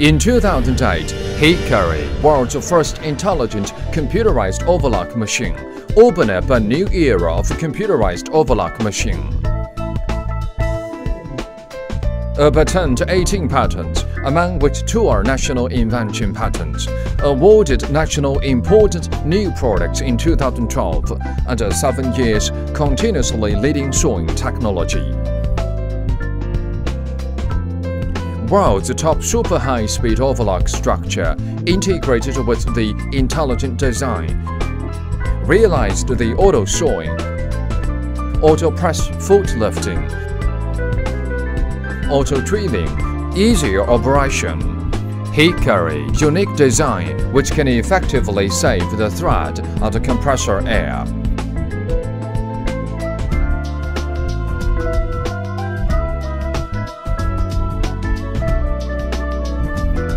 In 2008, Hikari, world's first intelligent computerized overlock machine, opened up a new era of computerized overlock machine. A patent 18 patents, among which two are national invention patents, awarded national important new products in 2012 under seven years continuously leading sewing technology. World's top super high-speed overlock structure integrated with the intelligent design, realized the auto sewing, auto press foot lifting, auto drilling, easier operation, Hikari unique design which can effectively save the thread of the compressor air.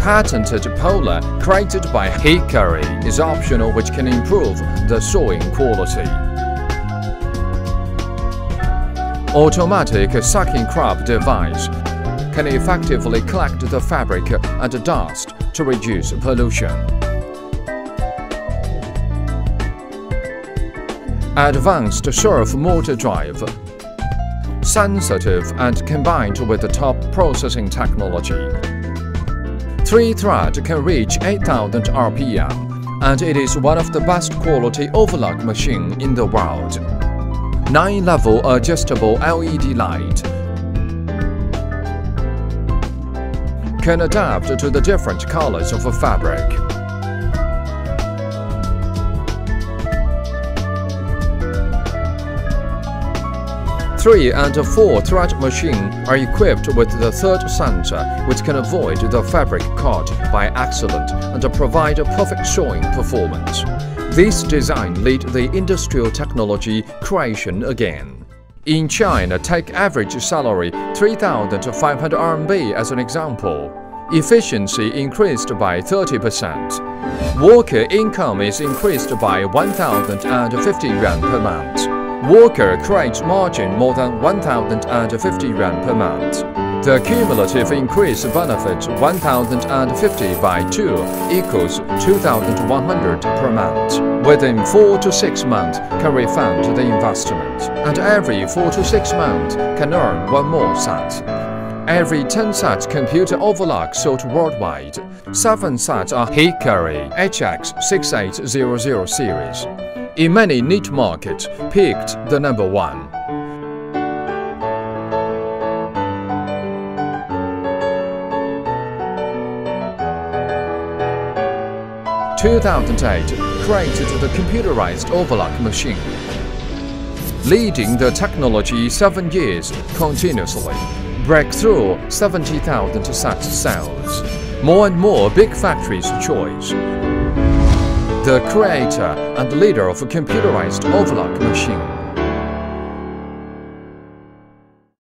Patented Polar created by Hikari is optional which can improve the sewing quality. Automatic sucking crop device can effectively collect the fabric and dust to reduce pollution. Advanced servo motor drive sensitive and combined with the top processing technology. Three thread can reach 8000 RPM, and it is one of the best quality overlock machine in the world. 9-level adjustable LED light can adapt to the different colors of a fabric. 3 and 4 thread machine are equipped with the third sensor which can avoid the fabric caught by accident and provide a perfect sewing performance. This design lead the industrial technology creation again. In China, take average salary 3,500 RMB as an example. Efficiency increased by 30%. Worker income is increased by 1,050 yuan per month. Worker creates margin more than 1,050 yuan per month. The cumulative increase benefit 1,050 by 2 equals 2,100 per month. Within 4 to 6 months can refund the investment, and every 4 to 6 months can earn one more set. Every 10 such computer overlock sold worldwide, 7 such are Hikari HX6800 series in many niche markets, picked the number one. Two thousand eight created the computerized overlock machine, leading the technology seven years continuously. Breakthrough 70,000 such sales. More and more big factories choice the creator and leader of a computerized overlock machine.